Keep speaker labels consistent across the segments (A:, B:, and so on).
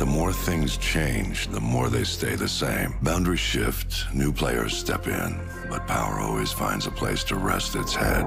A: The more things change, the more they stay the same. Boundaries shift, new players step in, but power always finds a place to rest its head.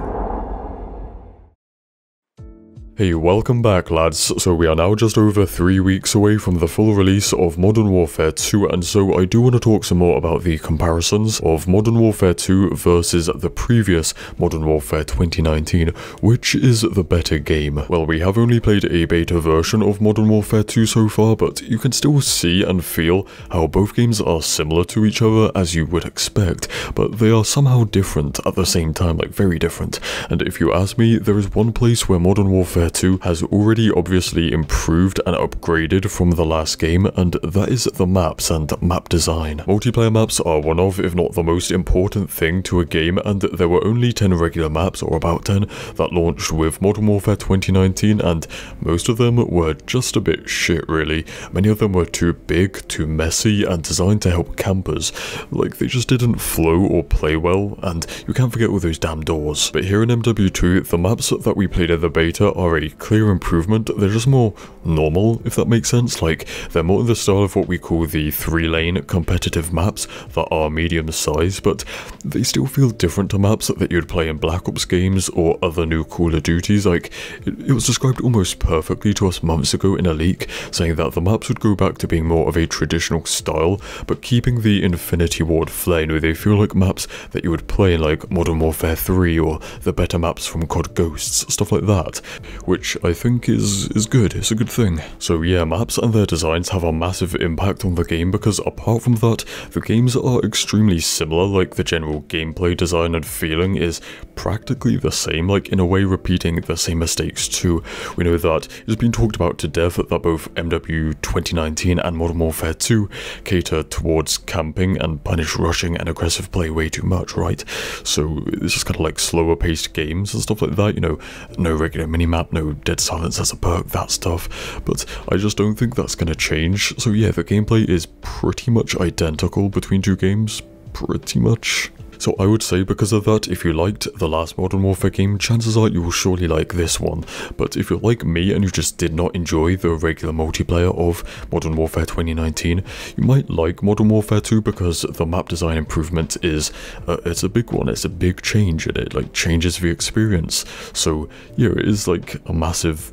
B: Hey, welcome back lads. So we are now just over 3 weeks away from the full release of Modern Warfare 2 and so I do want to talk some more about the comparisons of Modern Warfare 2 versus the previous Modern Warfare 2019, which is the better game. Well, we have only played a beta version of Modern Warfare 2 so far, but you can still see and feel how both games are similar to each other as you would expect, but they are somehow different at the same time, like very different. And if you ask me, there is one place where Modern Warfare Warfare 2 has already obviously improved and upgraded from the last game, and that is the maps and map design. Multiplayer maps are one of, if not the most important thing to a game, and there were only 10 regular maps, or about 10, that launched with Modern Warfare 2019, and most of them were just a bit shit really. Many of them were too big, too messy, and designed to help campers. Like, they just didn't flow or play well, and you can't forget all those damn doors. But here in MW2, the maps that we played in the beta are a clear improvement. They're just more normal, if that makes sense. Like, they're more in the style of what we call the three-lane competitive maps that are medium size, but they still feel different to maps that you'd play in Black Ops games or other new Call of Duties. Like, it, it was described almost perfectly to us months ago in a leak, saying that the maps would go back to being more of a traditional style, but keeping the Infinity Ward flair. Know, they feel like maps that you would play in like Modern Warfare 3 or the better maps from COD Ghosts, stuff like that which I think is, is good, it's a good thing. So yeah, maps and their designs have a massive impact on the game because apart from that, the games are extremely similar, like the general gameplay design and feeling is practically the same, like in a way repeating the same mistakes too. We know that it's been talked about to death that both MW 2019 and Modern Warfare 2 cater towards camping and punish rushing and aggressive play way too much, right? So this is kind of like slower paced games and stuff like that, you know, no regular minimap, no dead silence as a perk, that stuff, but I just don't think that's going to change. So yeah, the gameplay is pretty much identical between two games, pretty much. So I would say because of that, if you liked the last Modern Warfare game, chances are you will surely like this one. But if you're like me and you just did not enjoy the regular multiplayer of Modern Warfare 2019, you might like Modern Warfare 2 because the map design improvement is, uh, it's a big one, it's a big change in it, like changes the experience. So yeah, it is like a massive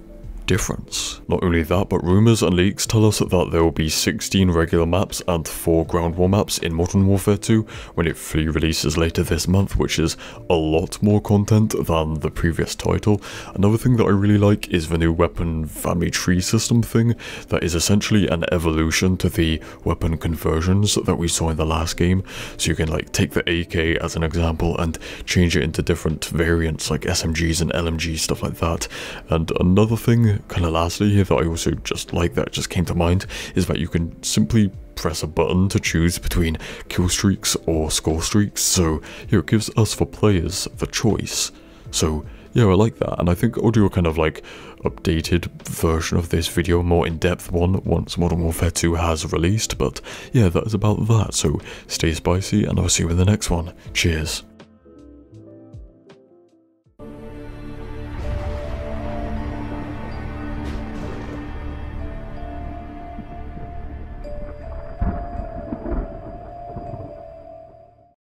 B: difference. Not only that, but rumours and leaks tell us that there will be 16 regular maps and 4 ground war maps in Modern Warfare 2 when it fully releases later this month, which is a lot more content than the previous title. Another thing that I really like is the new weapon family tree system thing that is essentially an evolution to the weapon conversions that we saw in the last game. So you can like take the AK as an example and change it into different variants like SMGs and LMGs, stuff like that. And another thing kind of lastly here that I also just like that just came to mind is that you can simply press a button to choose between kill streaks or score streaks. So here it gives us for players the choice. So yeah, I like that. And I think I'll do a kind of like updated version of this video, more in-depth one, once Modern Warfare 2 has released. But yeah, that is about that. So stay spicy and I'll see you in the next one. Cheers.